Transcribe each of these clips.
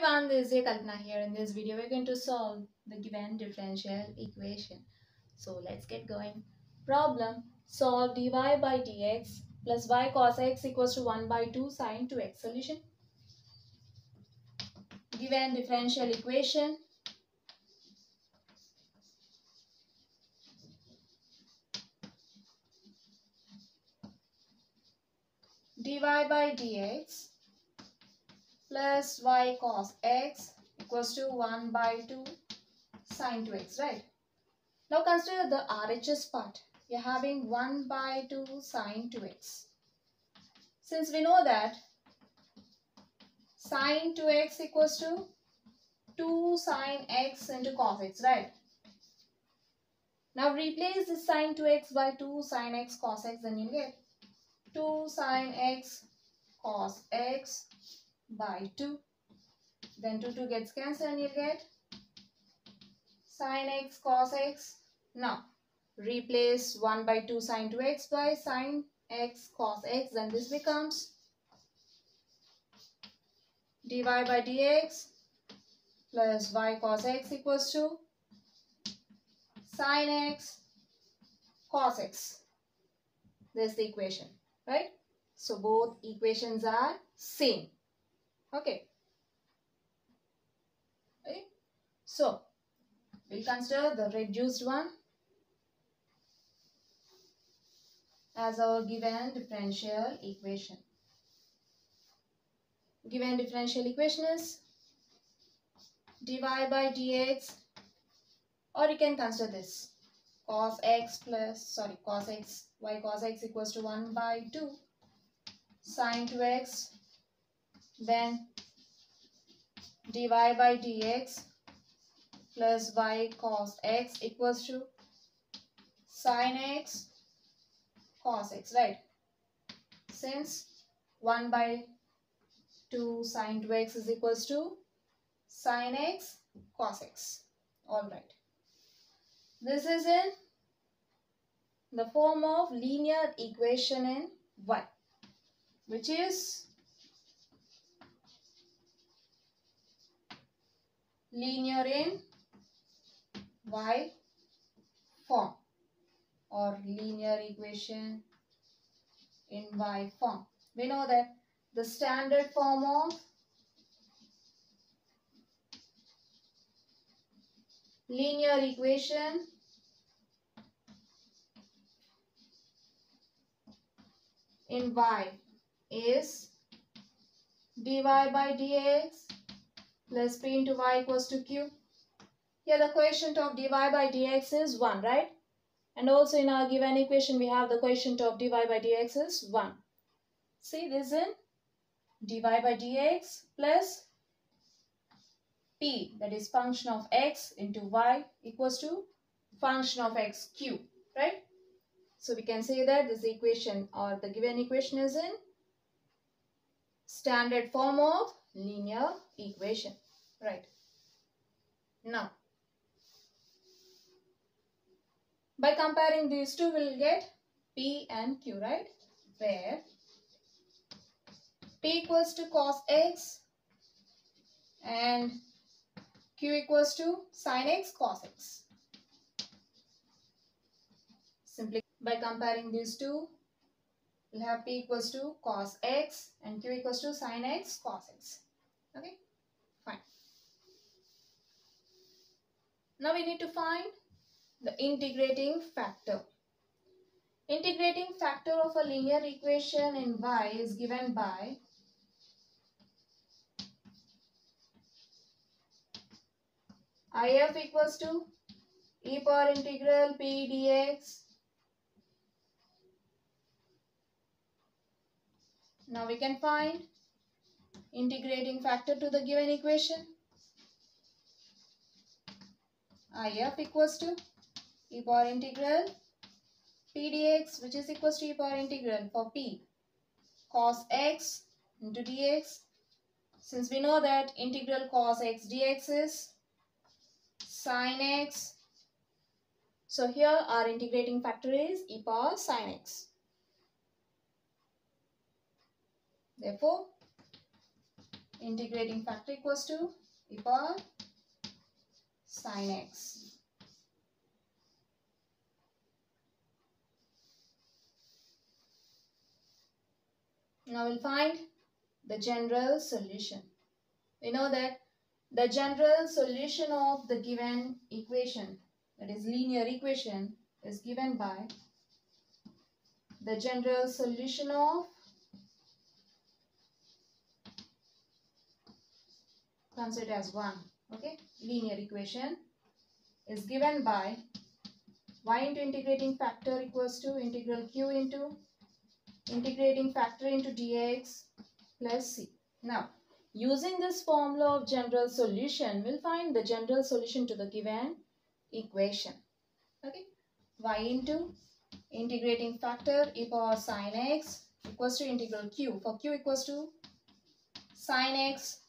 everyone, this is Kalpana here. In this video, we're going to solve the given differential equation. So let's get going. Problem, solve dy by dx plus y cos x equals to 1 by 2 sine 2x. Solution, given differential equation. dy by dx plus y cos x equals to 1 by 2 sine 2x, right? Now consider the RHS part. You're having 1 by 2 sine 2x. Since we know that sine 2x equals to 2 sine x into cos x, right? Now replace this sine 2x by 2 sine x cos x, then you get 2 sine x cos x by 2. Then 2 2 gets cancelled and you get sine x cos x. Now replace 1 by 2 sine 2x by sine x cos x. Then this becomes dy by dx plus y cos x equals to sine x cos x. This is the equation, right? So both equations are same. Okay. okay. So, we'll consider the reduced one as our given differential equation. Given differential equation is dy by dx or you can consider this cos x plus sorry cos x y cos x equals to 1 by 2 sine 2x then dy by dx plus y cos x equals to sine x cos x, right? Since 1 by 2 sine 2x is equals to sine x cos x. Alright. This is in the form of linear equation in y, which is linear in y form or linear equation in y form. We know that the standard form of linear equation in y is dy by dx plus p into y equals to q. Here the quotient of dy by dx is 1, right? And also in our given equation we have the quotient of dy by dx is 1. See this in dy by dx plus p that is function of x into y equals to function of x q, right? So we can say that this equation or the given equation is in standard form of linear equation. Right. Now, by comparing these two, we'll get P and Q, right? Where P equals to cos x and Q equals to sin x cos x. Simply by comparing these two, we'll have P equals to cos x and Q equals to sin x cos x. Okay, fine. Now we need to find the integrating factor. Integrating factor of a linear equation in y is given by if equals to e power integral p dx. Now we can find integrating factor to the given equation. if equals to e power integral p dx which is equals to e power integral for p cos x into dx. Since we know that integral cos x dx is sin x. So here our integrating factor is e power sin x. Therefore, integrating factor equals to e power sine x. Now we'll find the general solution. We know that the general solution of the given equation, that is linear equation, is given by the general solution of consider as 1 okay linear equation is given by y into integrating factor equals to integral q into integrating factor into dx plus c. Now, using this formula of general solution, we'll find the general solution to the given equation. Okay, y into integrating factor e power sine x equals to integral q. For q equals to sine x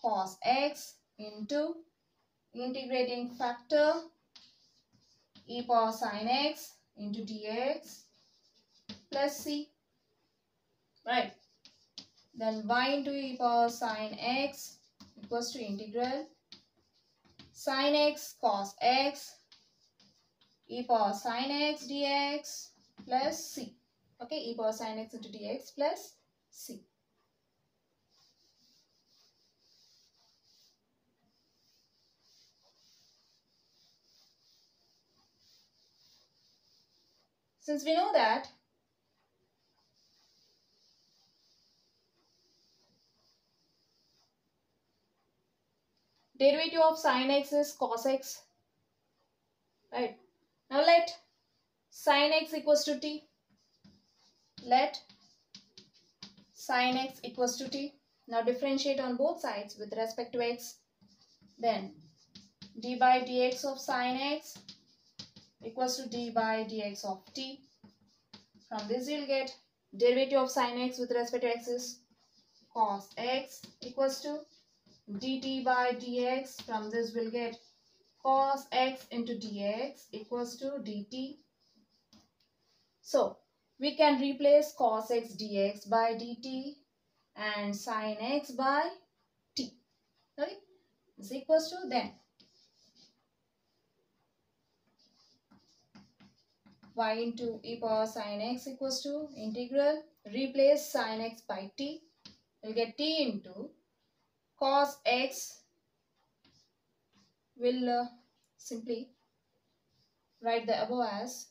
cos x into integrating factor e power sine x into dx plus c right? Then y into e power sine x equals to integral. Sine x cos x e power sine x dx plus c okay? E power sine x into dx plus c since we know that derivative of sine x is cos x right? Now let sine x equals to t. Let sine x equals to t. Now differentiate on both sides with respect to x. Then d by dx of sine x equals to d by dx of t. From this you'll get derivative of sine x with respect to x is cos x equals to dt by dx. From this we'll get cos x into dx equals to dt. So we can replace cos x dx by dt and sin x by t. Okay? Is equals to then y into e power sin x equals to integral replace sin x by t we'll get t into cos x will uh, simply write the above as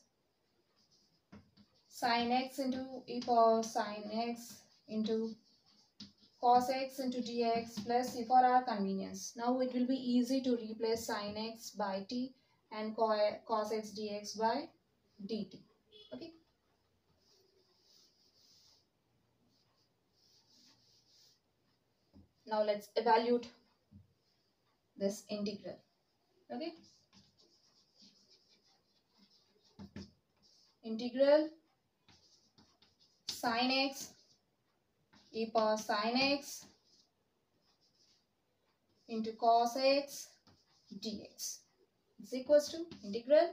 sin x into e power sin x into cos x into dx plus c for our convenience. Now it will be easy to replace sin x by t and cos x dx by dt. Okay. Now let's evaluate this integral. Okay. Integral sine x e power sine x into cos x dx is equals to integral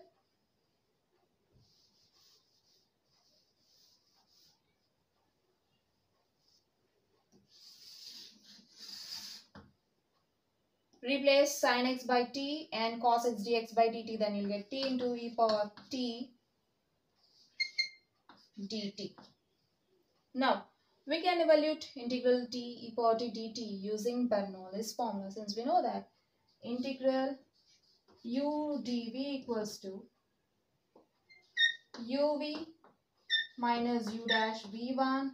replace sin x by t and cos x dx by dt then you'll get t into e power t dt. Now we can evaluate integral t e power t dt using Bernoulli's formula since we know that integral u dv equals to uv minus u dash v1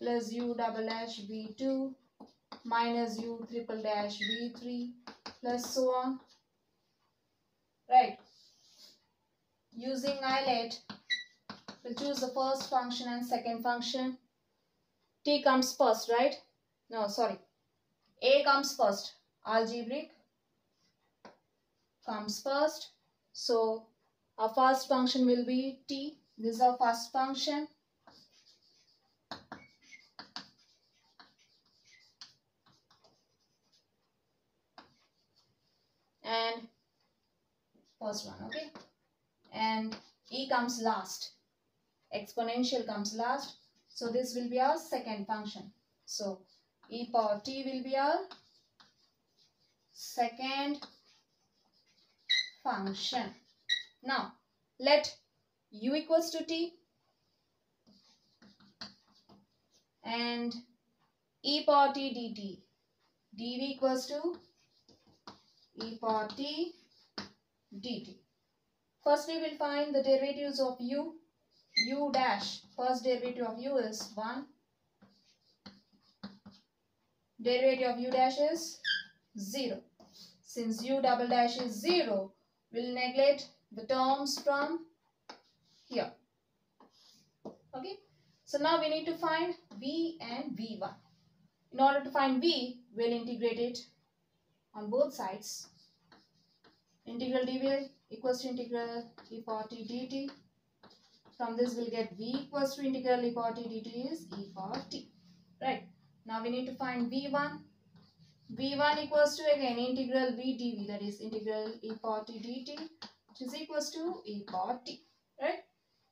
plus u double dash v2 minus u triple dash v3 plus so on. Right. Using ILATE, we'll choose the first function and second function. T comes first, right? No, sorry. A comes first. Algebraic comes first. So, our first function will be T. This is our first function. and first one okay? And e comes last. Exponential comes last. So this will be our second function. So e power t will be our second function. Now, let u equals to t and e power t dt dv equals to e power t dt. First we will find the derivatives of u. u dash, first derivative of u is 1. Derivative of u dash is 0. Since u double dash is 0, we'll neglect the terms from here. Okay. So now we need to find v and v1. In order to find v, we'll integrate it on both sides. Integral dv equals to integral e power t dt. From this we'll get v equals to integral e power t dt is e power t. Right. Now we need to find v1 v1 equals to again integral v dv that is integral e power t dt which is equals to e power t right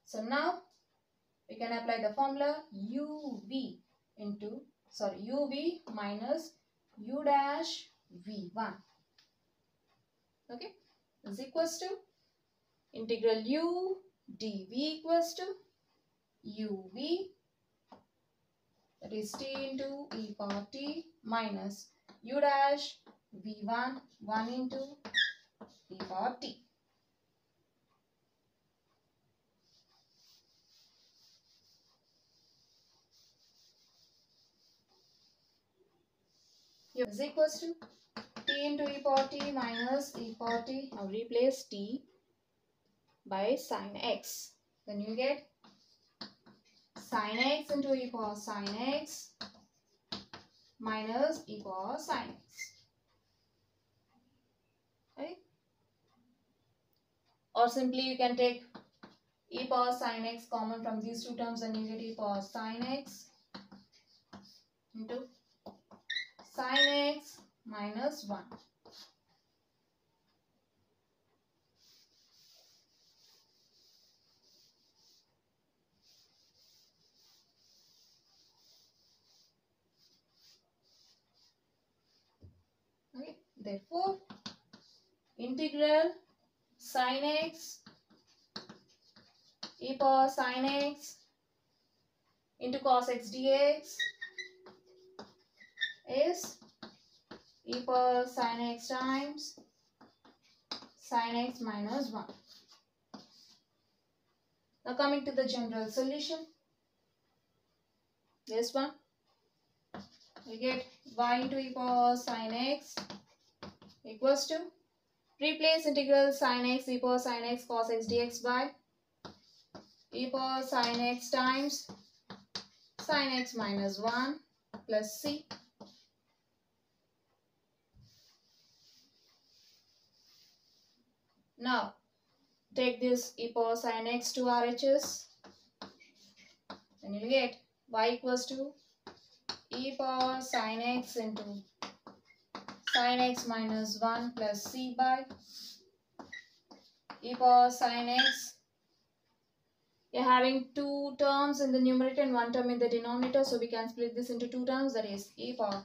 so now we can apply the formula uv into sorry uv minus u dash v1 okay is equals to integral u dv equals to uv that is t into e power t minus u dash v1 1 into e power t. Is equals to into e power t minus e power t. Now replace t by sine x. Then you get sine x into e power sine x minus e power sine x. Right? Or simply you can take e power sine x common from these two terms and you get e power sine x into sine x minus 1. Therefore, integral sine x e power sine x into cos x dx is e power sine x times sine x minus 1. Now coming to the general solution. This one. We get y into e power sine x equals to replace integral sine x e power sine x cos x dx by e power sine x times sine x minus 1 plus c now take this e power sine x to RHS then you'll get y equals to e power sine x into Sin x minus 1 plus c by e power sin x. You're having two terms in the numerator and one term in the denominator. So we can split this into two terms. That is e power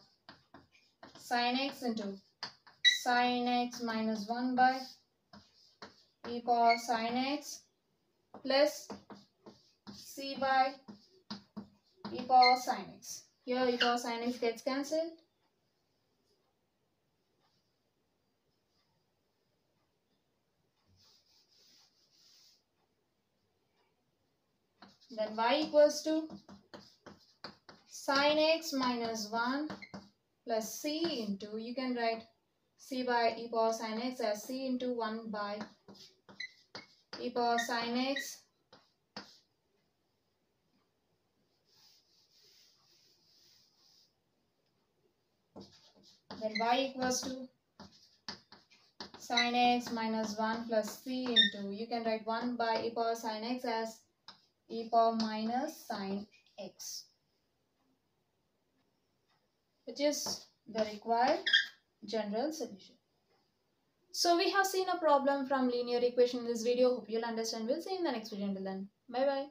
sin x into sin x minus 1 by e power sin x plus c by e power sin x. Here e power sin x gets cancelled. Then y equals to sine x minus 1 plus c into, you can write c by e power sine x as c into 1 by e power sine x then y equals to sine x minus 1 plus c into, you can write 1 by e power sine x as e power minus sine x which is the required general solution. So we have seen a problem from linear equation in this video. Hope you'll understand. We'll see you in the next video. Until then, bye bye.